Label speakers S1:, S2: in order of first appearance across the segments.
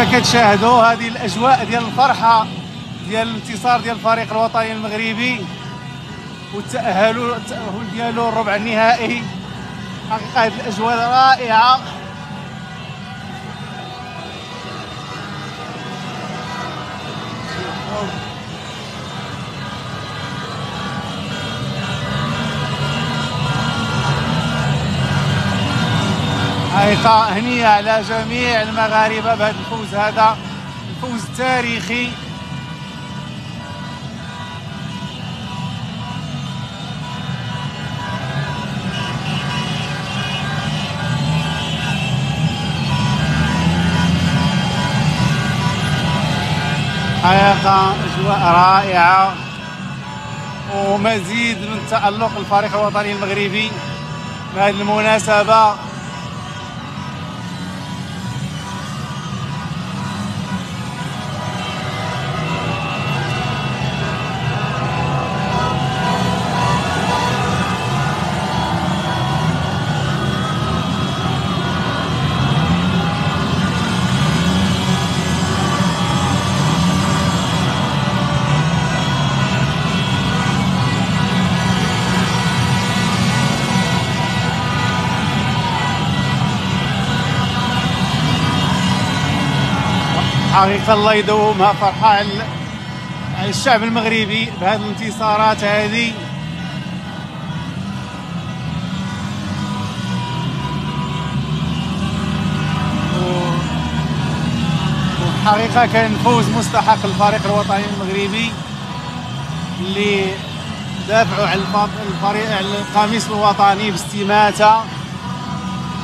S1: كما كتشاهدوا هذه الأجواء ديال الفرحة ديال الانتصار ديال الفريق الوطني المغربي والتاهل التاهل ديالو الربع النهائي. حقيقة هذه الأجواء رائعة. حقيقة هنية على جميع المغاربة بهذا الفوز. هذا الفوز التاريخي. حقيقة أجواء رائعة ومزيد من تألق الفريق الوطني المغربي بهذه المناسبة. حقيقة الله يدومها فرحة الشعب المغربي بهذه الانتصارات هذه. وحقيقة كان فوز مستحق الفريق الوطني المغربي اللي دافعوا على الفريق على القميص الوطني باستماتة.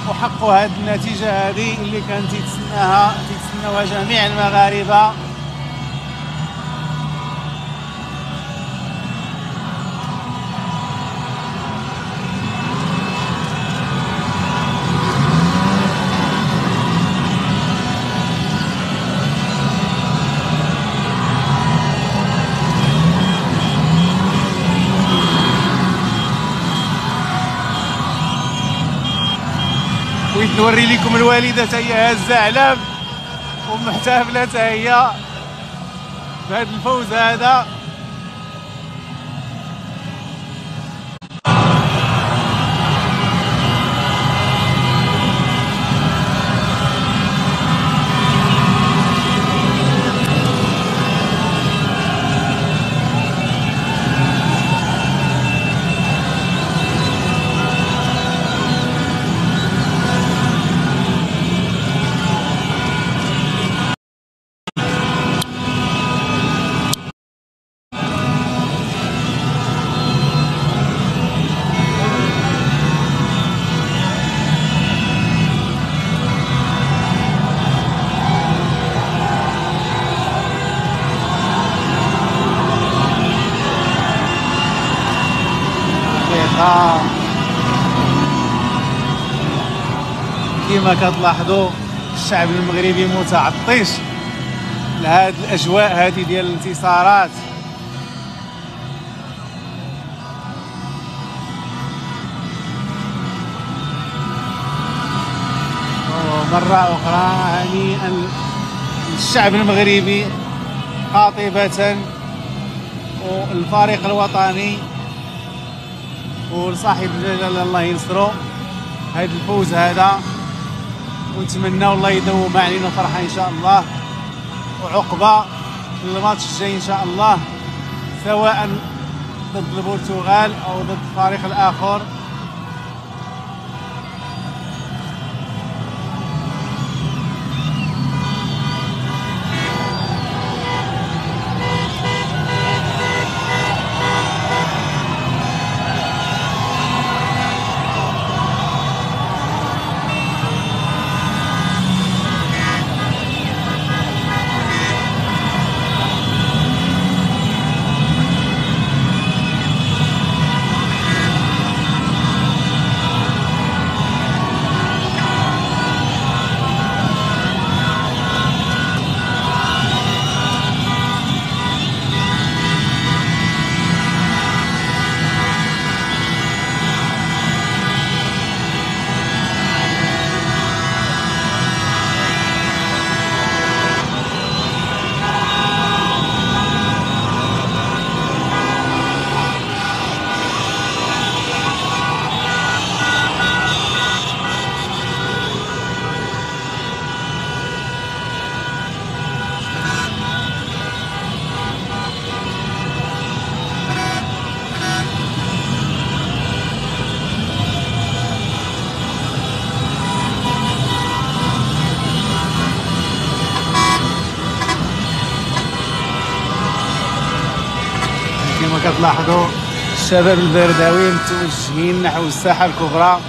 S1: وحقوا هذه النتيجة هذه اللي كان تيتسناها تيتسناوها جميع المغاربة. نوري لكم الوالدة هي هازه علام ومحتفلة هي. بهذا الفوز هذا كما كتلاحظوا الشعب المغربي متعطش لهذه الأجواء هذه ديال الانتصارات. ومرة أخرى هنيئا للشعب المغربي قاطبة والفريق الوطني ولصاحب الجلالة الله ينصرو هذا الفوز هذا ونتمنى الله يدوم علينا فرحة إن شاء الله. وعقبة الماتش الجاي إن شاء الله سواء ضد البرتغال أو ضد الفريق الآخر. كتلاحظوا الشباب البرداوي متوجهين نحو الساحة الكبرى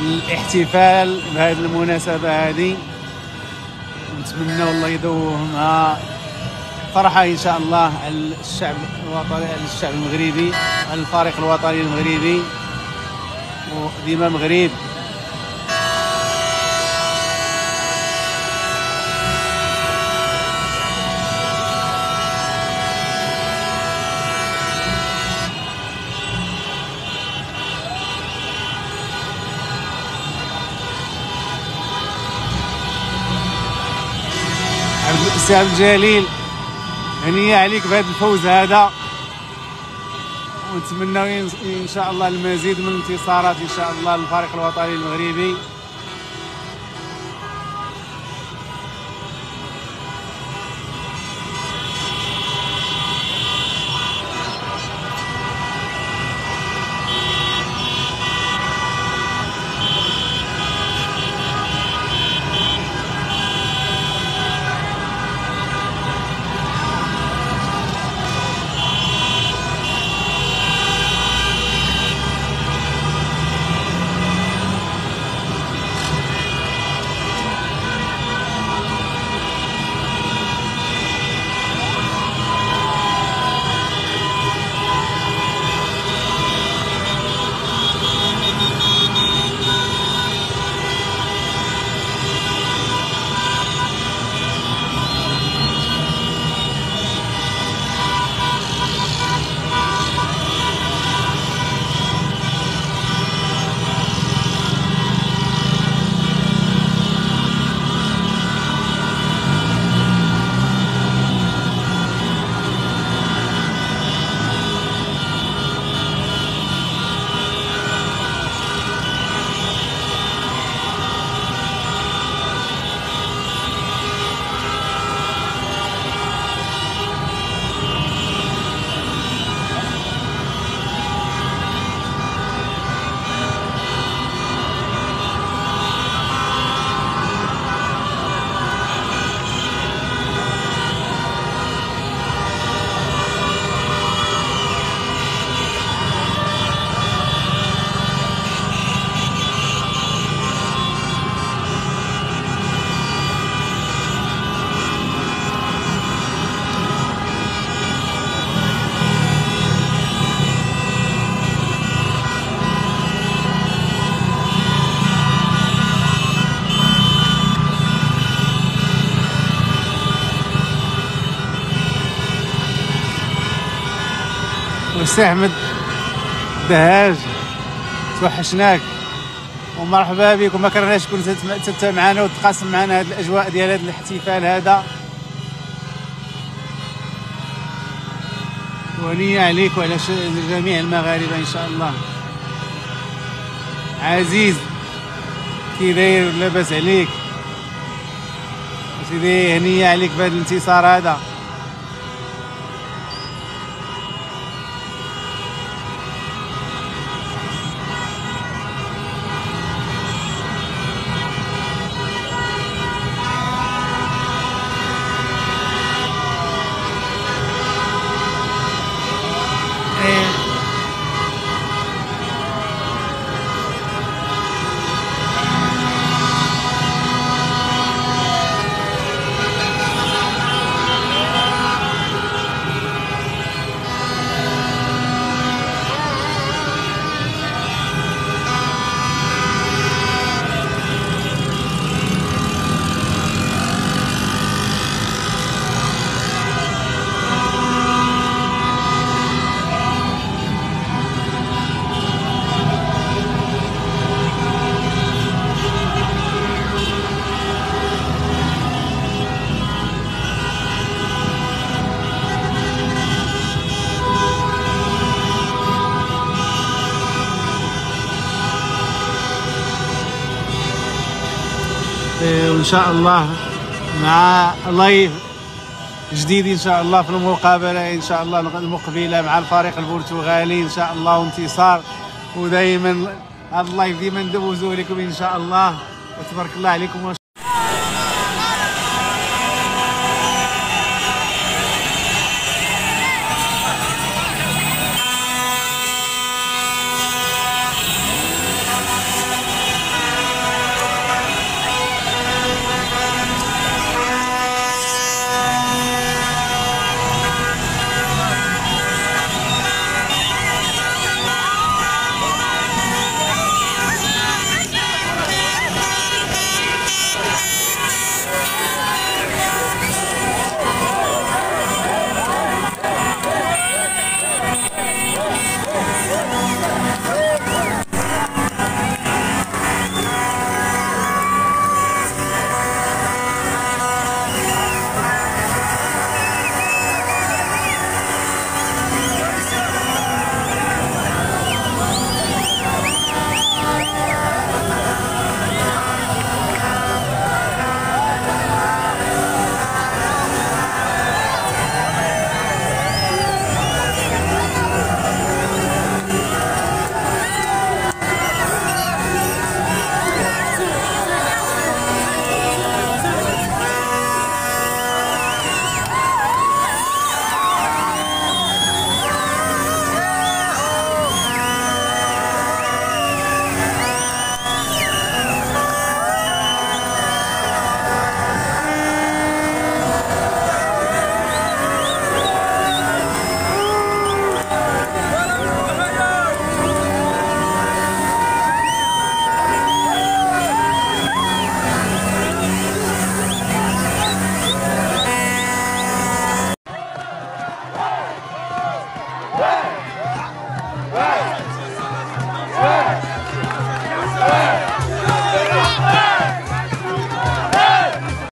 S1: للاحتفال بهذه المناسبة هذه. نتمنى والله يدومها فرحة إن شاء الله الشعب الوطني الشعب المغربي الفريق الوطني المغربي. وديما مغرب. السي عبد الجليل. هنية عليك بهذا الفوز هذا. ونتمنى إن شاء الله المزيد من الانتصارات إن شاء الله للفريق الوطني المغربي. وسي أحمد. دهاج. توحشناك. ومرحبا بك. وما كرهناش تكون انت معنا وتقاسم معنا هذه الأجواء ديال هذا الاحتفال هذا. ونية عليك وعلى جميع المغاربة إن شاء الله. عزيز. كي داير لاباس عليك. سيدي هنية عليك بهذا الانتصار هذا. وإن شاء الله مع live جديد إن شاء الله في المقابلة. إن شاء الله المقبله مع الفريق البرتغالي. إن شاء الله وانتصار ودائما هذا ال live ديما ندوزو لكم إن شاء الله. وتبارك الله عليكم